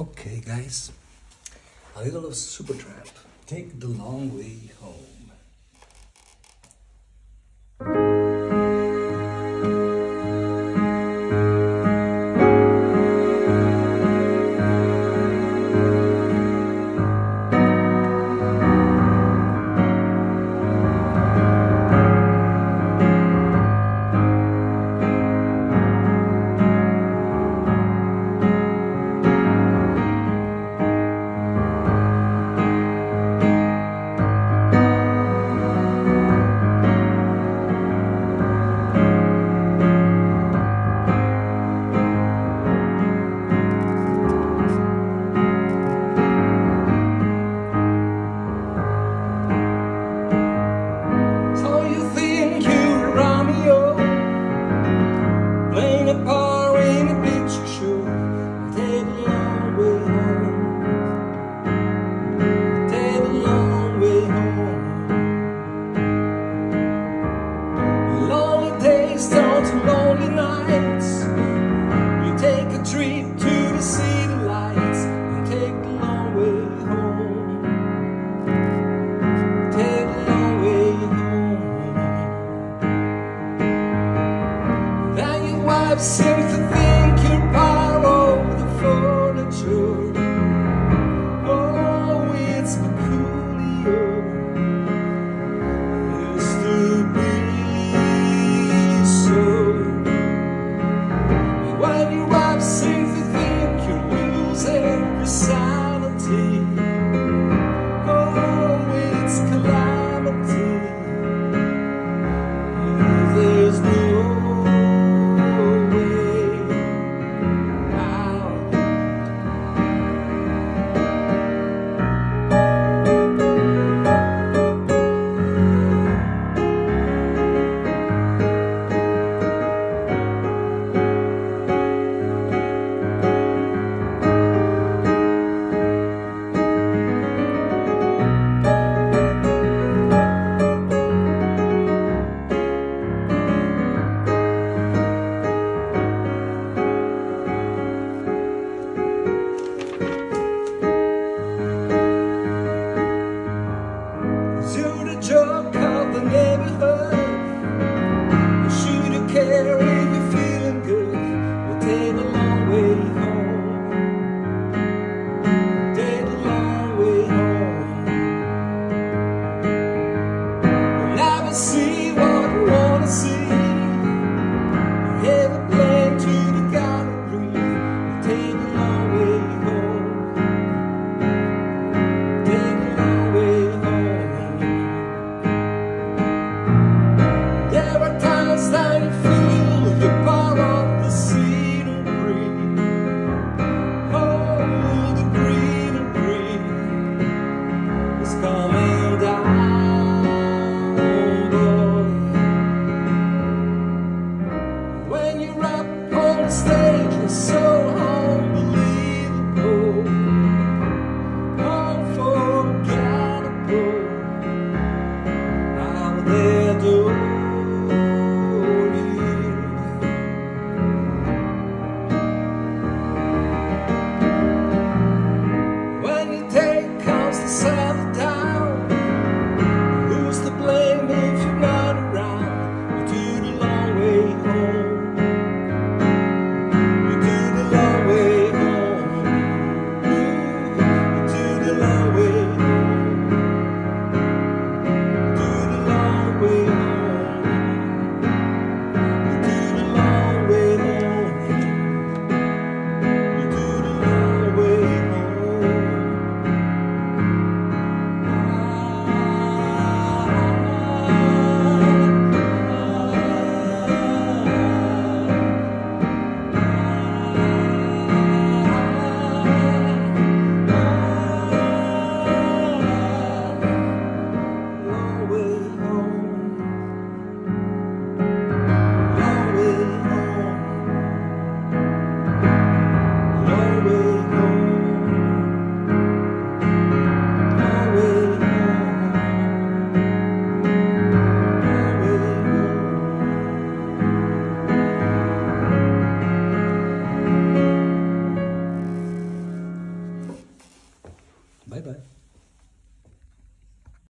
Okay, guys, a little of Supertramp. Take the long way home. I've sympathy. assim.